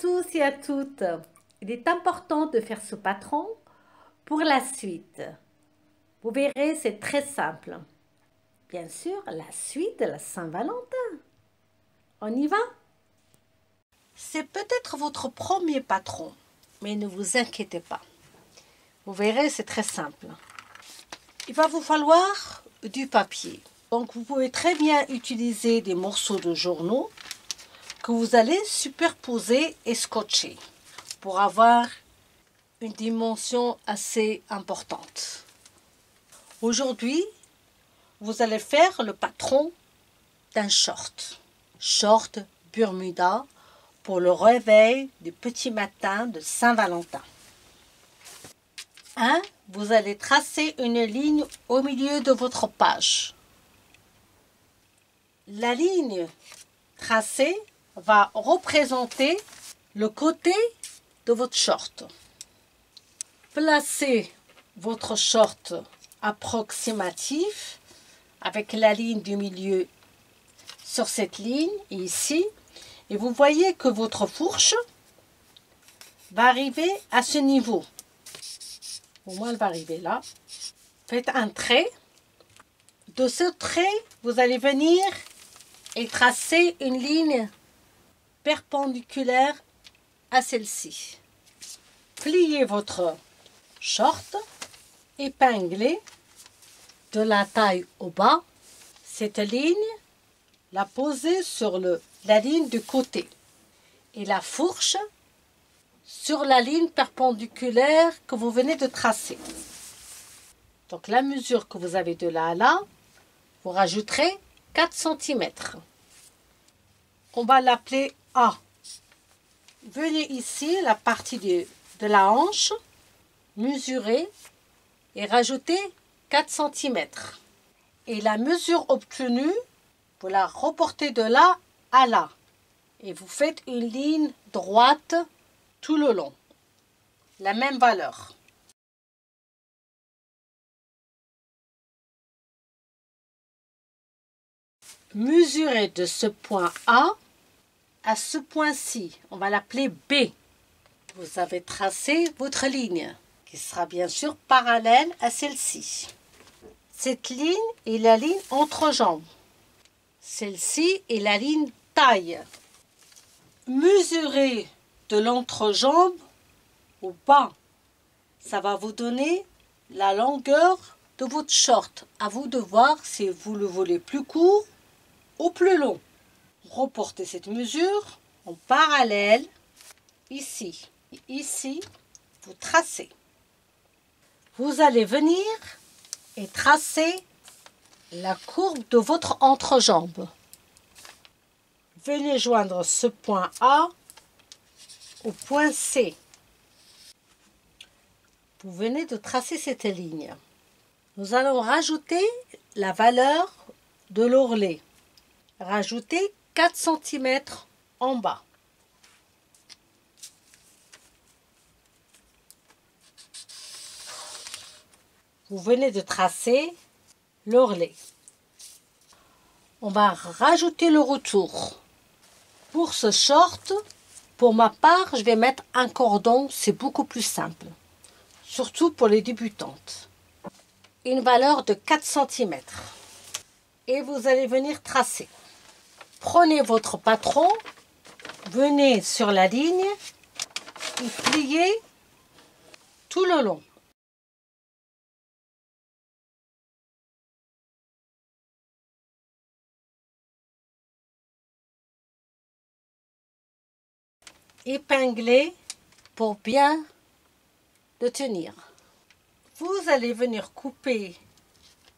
tous et à toutes. Il est important de faire ce patron pour la suite. Vous verrez, c'est très simple. Bien sûr, la suite de la Saint-Valentin. On y va? C'est peut-être votre premier patron, mais ne vous inquiétez pas. Vous verrez, c'est très simple. Il va vous falloir du papier. Donc, vous pouvez très bien utiliser des morceaux de journaux que vous allez superposer et scotcher pour avoir une dimension assez importante. Aujourd'hui, vous allez faire le patron d'un short. Short Bermuda pour le réveil du petit matin de Saint-Valentin. 1. Vous allez tracer une ligne au milieu de votre page. La ligne tracée va représenter le côté de votre short. Placez votre short approximatif avec la ligne du milieu sur cette ligne ici et vous voyez que votre fourche va arriver à ce niveau. Au moins elle va arriver là. Faites un trait. De ce trait, vous allez venir et tracer une ligne perpendiculaire à celle-ci. Pliez votre short, épinglez de la taille au bas cette ligne, la posez sur la ligne du côté et la fourche sur la ligne perpendiculaire que vous venez de tracer. Donc la mesure que vous avez de là à là, vous rajouterez 4 cm. On va l'appeler A. Venez ici, la partie de, de la hanche, mesurer et rajouter 4 cm. Et la mesure obtenue, vous la reportez de là à là. Et vous faites une ligne droite tout le long. La même valeur. Mesurez de ce point A à ce point-ci. On va l'appeler B. Vous avez tracé votre ligne qui sera bien sûr parallèle à celle-ci. Cette ligne est la ligne entre-jambes. Celle-ci est la ligne taille. Mesurez de l'entrejambe au bas. Ça va vous donner la longueur de votre short. À vous de voir si vous le voulez plus court ou plus long. Reportez cette mesure en parallèle ici. Ici, vous tracez. Vous allez venir et tracer la courbe de votre entrejambe. Venez joindre ce point A au point C. Vous venez de tracer cette ligne. Nous allons rajouter la valeur de l'ourlet. Rajouter 4 cm en bas. Vous venez de tracer l'ourlet. On va rajouter le retour. Pour ce short, pour ma part, je vais mettre un cordon, c'est beaucoup plus simple. Surtout pour les débutantes. Une valeur de 4 cm. Et vous allez venir tracer. Prenez votre patron, venez sur la ligne et pliez tout le long. épingler pour bien le tenir. Vous allez venir couper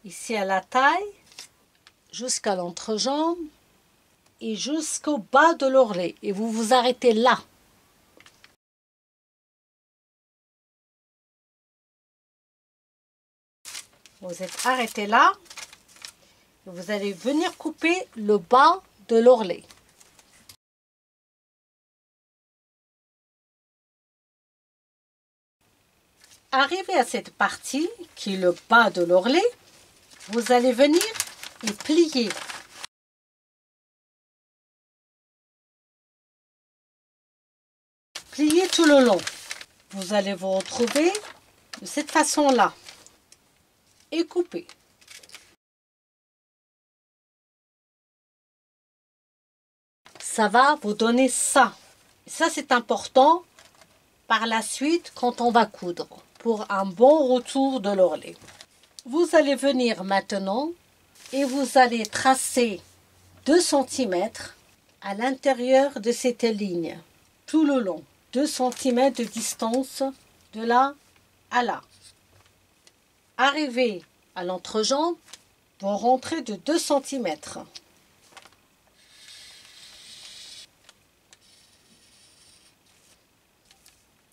ici à la taille jusqu'à l'entrejambe et jusqu'au bas de l'ourlet et vous vous arrêtez là. Vous êtes arrêté là. Vous allez venir couper le bas de l'ourlet. Arrivé à cette partie, qui est le bas de l'ourlet, vous allez venir et plier. Pliez tout le long. Vous allez vous retrouver de cette façon-là et couper. Ça va vous donner ça. Ça, c'est important par la suite quand on va coudre pour un bon retour de l'ourlet. Vous allez venir maintenant et vous allez tracer 2 cm à l'intérieur de cette ligne, tout le long. 2 cm de distance de là à là. Arrivé à l'entrejambe, vous rentrez de 2 cm.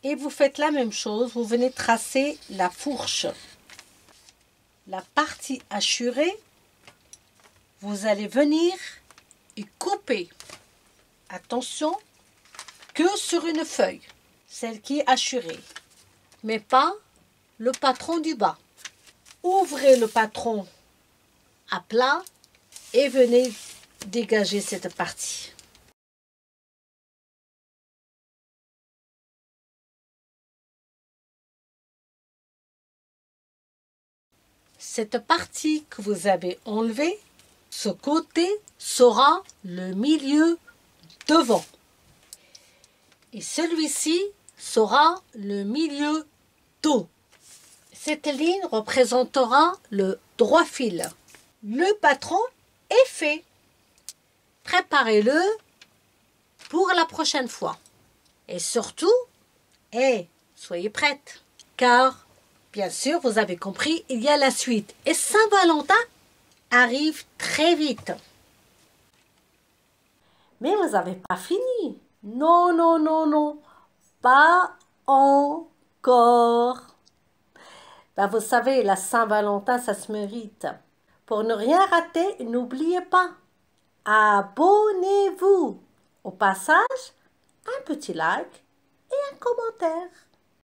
Et vous faites la même chose, vous venez tracer la fourche. La partie hachurée, vous allez venir et couper. Attention, sur une feuille, celle qui est hachurée, mais pas le patron du bas. Ouvrez le patron à plat et venez dégager cette partie. Cette partie que vous avez enlevée, ce côté sera le milieu devant. Et celui-ci sera le milieu dos. Cette ligne représentera le droit fil. Le patron est fait. Préparez-le pour la prochaine fois. Et surtout, et soyez prête, car, bien sûr, vous avez compris, il y a la suite. Et Saint-Valentin arrive très vite. Mais vous n'avez pas fini. Non, non, non, non. Pas encore. Ben, vous savez, la Saint-Valentin, ça se mérite. Pour ne rien rater, n'oubliez pas, abonnez-vous. Au passage, un petit like et un commentaire.